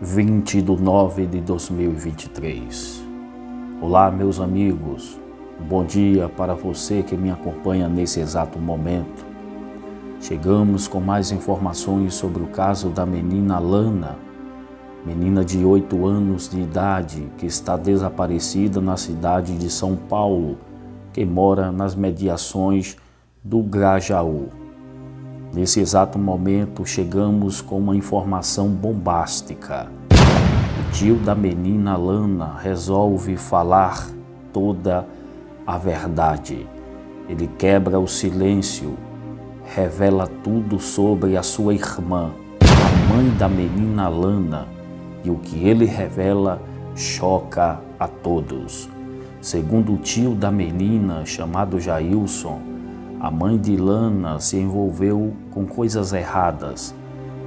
20 de 9 de 2023. Olá, meus amigos. Bom dia para você que me acompanha nesse exato momento. Chegamos com mais informações sobre o caso da menina Lana, menina de 8 anos de idade que está desaparecida na cidade de São Paulo, que mora nas mediações do Grajaú. Nesse exato momento, chegamos com uma informação bombástica. O tio da menina Lana resolve falar toda a verdade. Ele quebra o silêncio, revela tudo sobre a sua irmã, a mãe da menina Lana, e o que ele revela choca a todos. Segundo o tio da menina, chamado Jailson, a mãe de Lana se envolveu com coisas erradas,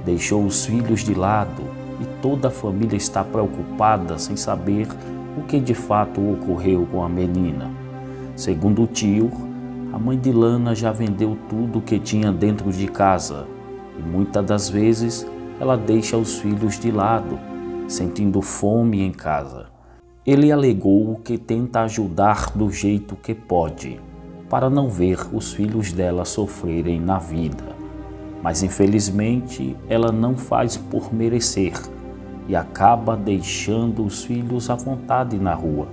deixou os filhos de lado e toda a família está preocupada sem saber o que de fato ocorreu com a menina. Segundo o tio, a mãe de Lana já vendeu tudo o que tinha dentro de casa e muitas das vezes ela deixa os filhos de lado, sentindo fome em casa. Ele alegou que tenta ajudar do jeito que pode para não ver os filhos dela sofrerem na vida. Mas infelizmente ela não faz por merecer e acaba deixando os filhos à vontade na rua.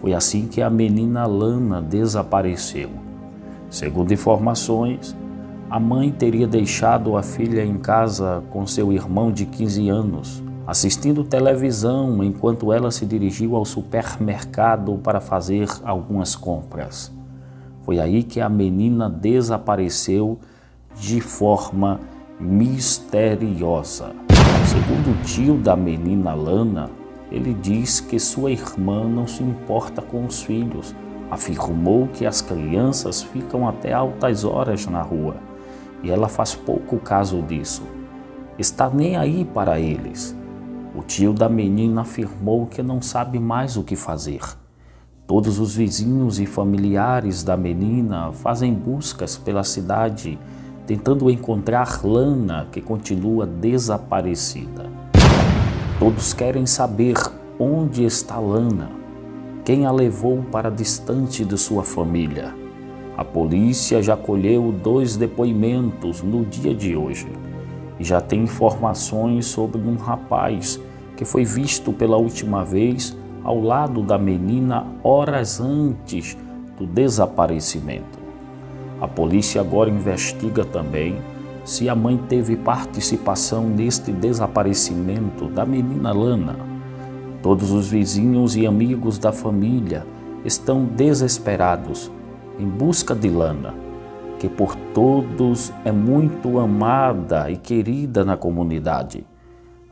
Foi assim que a menina Lana desapareceu. Segundo informações, a mãe teria deixado a filha em casa com seu irmão de 15 anos, assistindo televisão enquanto ela se dirigiu ao supermercado para fazer algumas compras. Foi aí que a menina desapareceu de forma misteriosa. Segundo o tio da menina Lana, ele diz que sua irmã não se importa com os filhos. Afirmou que as crianças ficam até altas horas na rua e ela faz pouco caso disso. Está nem aí para eles. O tio da menina afirmou que não sabe mais o que fazer Todos os vizinhos e familiares da menina fazem buscas pela cidade, tentando encontrar Lana, que continua desaparecida. Todos querem saber onde está Lana, quem a levou para distante de sua família. A polícia já colheu dois depoimentos no dia de hoje e já tem informações sobre um rapaz que foi visto pela última vez ao lado da menina horas antes do desaparecimento. A polícia agora investiga também se a mãe teve participação neste desaparecimento da menina Lana. Todos os vizinhos e amigos da família estão desesperados em busca de Lana, que por todos é muito amada e querida na comunidade.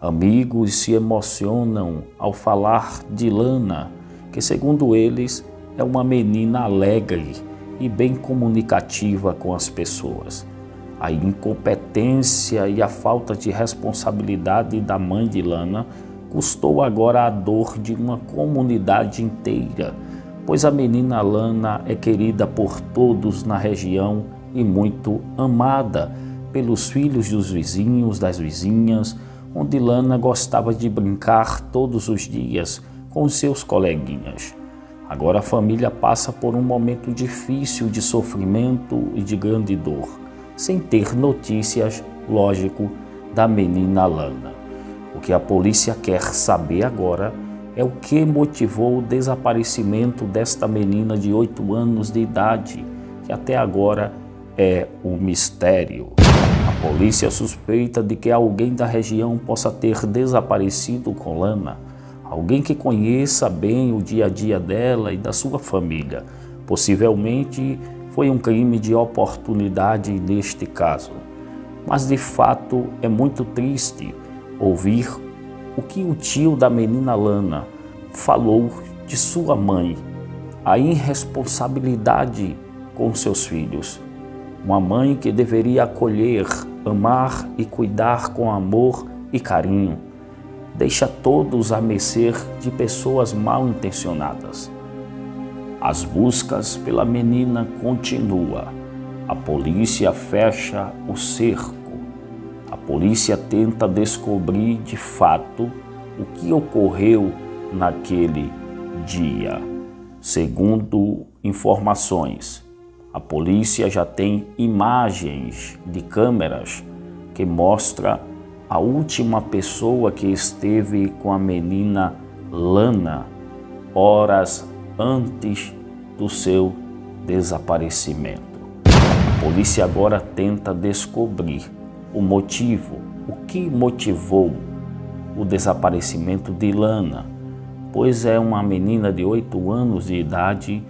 Amigos se emocionam ao falar de Lana, que, segundo eles, é uma menina alegre e bem comunicativa com as pessoas. A incompetência e a falta de responsabilidade da mãe de Lana custou agora a dor de uma comunidade inteira, pois a menina Lana é querida por todos na região e muito amada pelos filhos dos vizinhos, das vizinhas onde Lana gostava de brincar todos os dias com seus coleguinhas. Agora a família passa por um momento difícil de sofrimento e de grande dor, sem ter notícias, lógico, da menina Lana. O que a polícia quer saber agora é o que motivou o desaparecimento desta menina de 8 anos de idade, que até agora é um mistério. Polícia suspeita de que alguém da região possa ter desaparecido com Lana, alguém que conheça bem o dia a dia dela e da sua família. Possivelmente foi um crime de oportunidade neste caso. Mas de fato é muito triste ouvir o que o tio da menina Lana falou de sua mãe, a irresponsabilidade com seus filhos. Uma mãe que deveria acolher, amar e cuidar com amor e carinho, deixa todos a mercê de pessoas mal intencionadas. As buscas pela menina continuam. A polícia fecha o cerco. A polícia tenta descobrir de fato o que ocorreu naquele dia. Segundo informações, a polícia já tem imagens de câmeras que mostra a última pessoa que esteve com a menina Lana horas antes do seu desaparecimento. A polícia agora tenta descobrir o motivo, o que motivou o desaparecimento de Lana, pois é uma menina de 8 anos de idade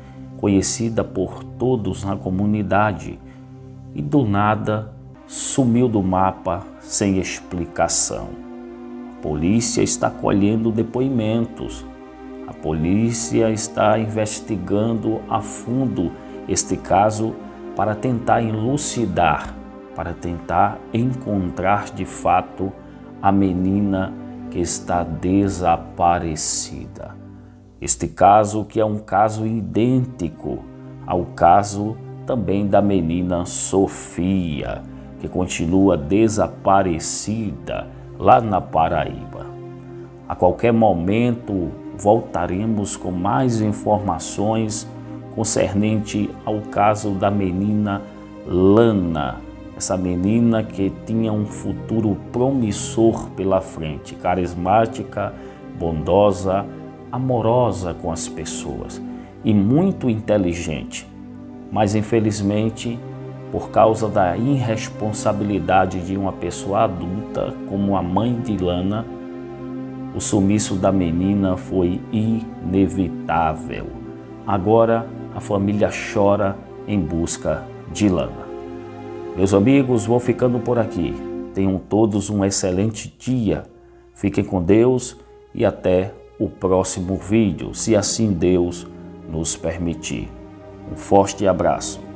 conhecida por todos na comunidade e do nada sumiu do mapa sem explicação. A polícia está colhendo depoimentos. A polícia está investigando a fundo este caso para tentar elucidar, para tentar encontrar de fato a menina que está desaparecida. Este caso que é um caso idêntico ao caso também da menina Sofia, que continua desaparecida lá na Paraíba. A qualquer momento voltaremos com mais informações concernente ao caso da menina Lana, essa menina que tinha um futuro promissor pela frente, carismática, bondosa, amorosa com as pessoas e muito inteligente, mas infelizmente, por causa da irresponsabilidade de uma pessoa adulta como a mãe de Lana, o sumiço da menina foi inevitável. Agora a família chora em busca de Lana. Meus amigos, vou ficando por aqui. Tenham todos um excelente dia. Fiquem com Deus e até o próximo vídeo, se assim Deus nos permitir. Um forte abraço.